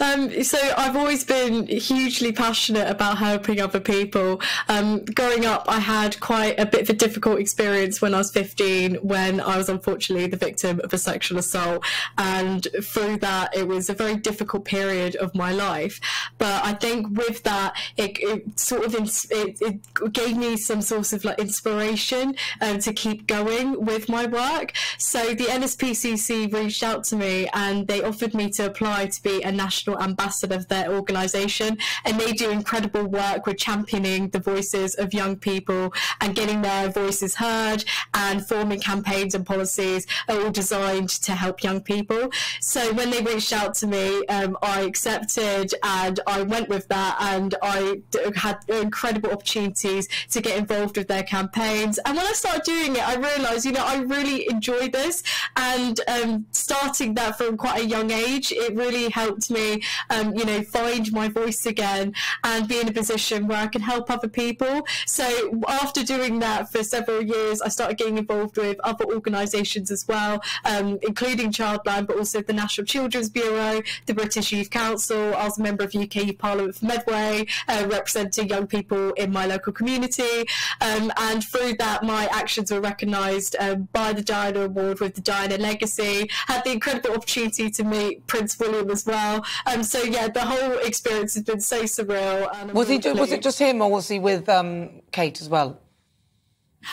Um, so I've always been hugely passionate about helping other people. Um, growing up, I had quite a bit of a difficult experience when I was 15, when I was unfortunately the victim of a sexual assault, and through that, it was a very difficult period of my life. But I think with that, it, it sort of it, it, gave me some sort of like inspiration um, to keep going with my work. So the NSPCC reached out to me and they offered me to apply to be a national ambassador of their organisation, and they do incredible work with championing the voices of young people and getting their voices heard and forming campaigns and policies all designed to help young people. So when they reached out to me, um, I accepted and I went with that, and I had incredible opportunities to get involved with their campaigns. And when I started doing it, I realised, you know, I really enjoy this, and um, starting that from quite a young age, it really helped me, um, you know, find my voice again and be in a position where I can help other people. So after doing that for several years, I started getting involved with other organisations as well, um, including Childline, but also the National Children's Bureau, the British Youth Council. I was a member of UK Parliament for Medway, uh, representing young people in my local community. Um, and through that, my actions were recognised um, by the Diana Award with the Diana Legacy. Had the incredible opportunity to meet Prince William as well. Um, so yeah, the whole experience has been so surreal. was he? Was it just him, or was he with um, Kate as well?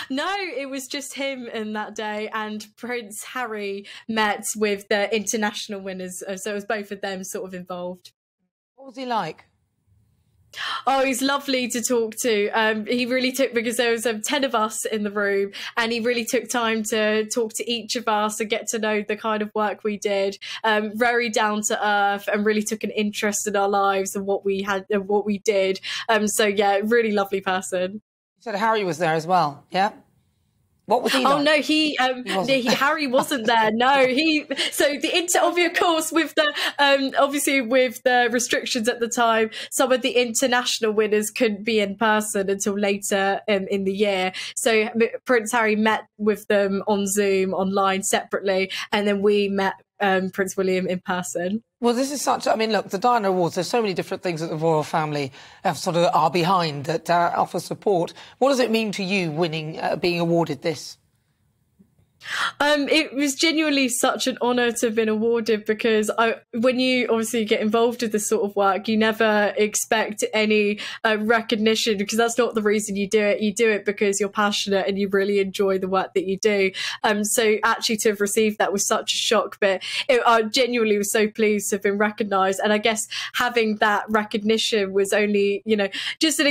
No, it was just him in that day, and Prince Harry met with the international winners, uh, so it was both of them sort of involved. What was he like? Oh, he's lovely to talk to. Um, he really took because there was um, ten of us in the room, and he really took time to talk to each of us and get to know the kind of work we did. Um, very down to earth, and really took an interest in our lives and what we had and what we did. Um, so yeah, really lovely person. You said Harry was there as well. Yeah. What was he? Oh no, he, um, he, Harry wasn't there. No, he. So the inter, of course, with the um, obviously with the restrictions at the time, some of the international winners couldn't be in person until later um, in the year. So Prince Harry met with them on Zoom, online, separately, and then we met um, Prince William in person. Well, this is such. I mean, look, the Diana Awards. There's so many different things that the royal family have sort of are behind that uh, offer support. What does it mean to you winning, uh, being awarded this? Um, it was genuinely such an honour to have been awarded because I, when you obviously get involved with this sort of work, you never expect any uh, recognition because that's not the reason you do it. You do it because you're passionate and you really enjoy the work that you do. Um, so actually to have received that was such a shock, but it, I genuinely was so pleased to have been recognised. And I guess having that recognition was only, you know, just an